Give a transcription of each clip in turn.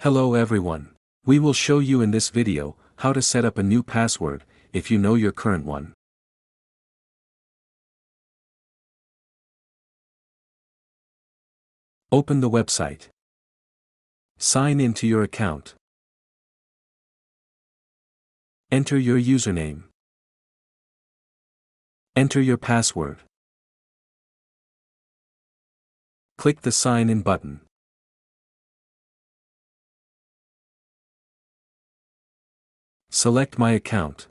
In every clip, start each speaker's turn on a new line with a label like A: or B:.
A: Hello everyone. We will show you in this video, how to set up a new password, if you know your current one. Open the website. Sign into your account. Enter your username. Enter your password. Click the sign in button. Select My Account.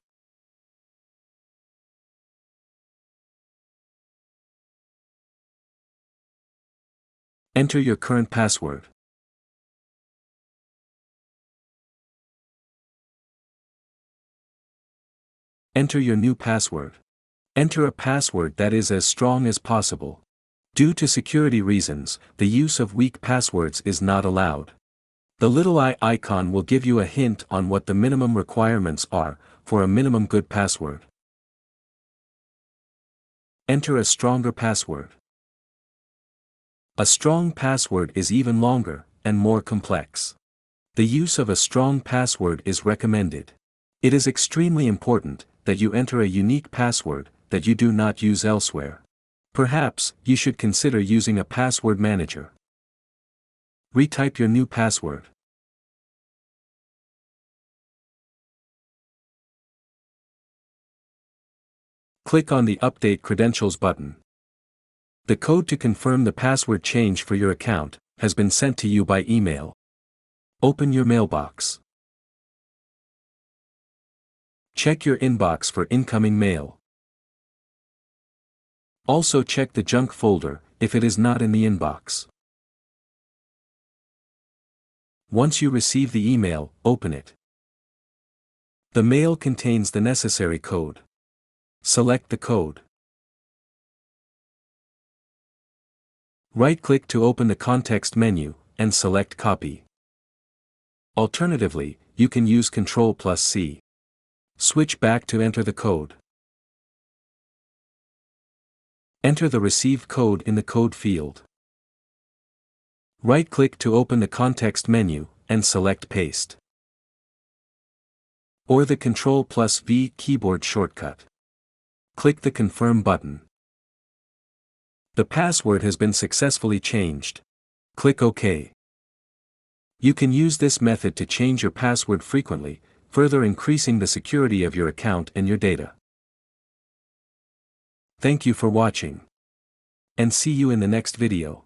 A: Enter your current password. Enter your new password. Enter a password that is as strong as possible. Due to security reasons, the use of weak passwords is not allowed. The little i icon will give you a hint on what the minimum requirements are for a minimum good password. Enter a stronger password. A strong password is even longer and more complex. The use of a strong password is recommended. It is extremely important that you enter a unique password that you do not use elsewhere. Perhaps, you should consider using a password manager. Retype your new password. Click on the Update Credentials button. The code to confirm the password change for your account has been sent to you by email. Open your mailbox. Check your inbox for incoming mail. Also check the junk folder, if it is not in the inbox. Once you receive the email, open it. The mail contains the necessary code. Select the code. Right-click to open the context menu, and select Copy. Alternatively, you can use Ctrl plus C. Switch back to enter the code. Enter the received code in the code field. Right-click to open the context menu, and select Paste. Or the Ctrl plus V keyboard shortcut. Click the Confirm button. The password has been successfully changed. Click OK. You can use this method to change your password frequently, further increasing the security of your account and your data. Thank you for watching. And see you in the next video.